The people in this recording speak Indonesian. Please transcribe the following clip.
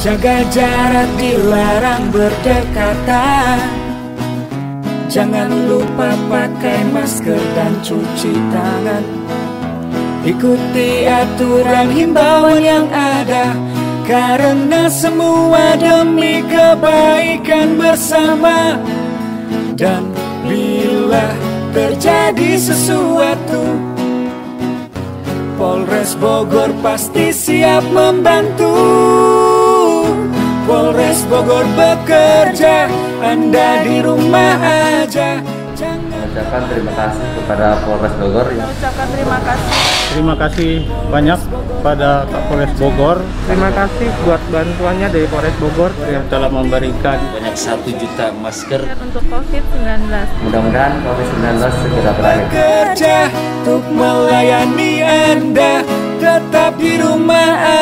Jaga jarak dilarang berdekatan. Jangan lupa pakai masker dan cuci tangan. Ikuti aturan himbauan yang ada. Karena semua demi kebaikan bersama. Dan bila terjadi sesuatu Polres Bogor pasti siap membantu Polres Bogor bekerja Anda di rumah aja mengucapkan terima kasih kepada Polres Bogor yang ucapkan terima kasih. Terima kasih banyak pada Kapolres Bogor Terima kasih buat bantuannya dari Polres Bogor yang telah memberikan banyak satu juta masker untuk COVID-19. mudah-mudahan COVID-19 segera berakhir. Kerja untuk melayani Anda Tetap di rumah aja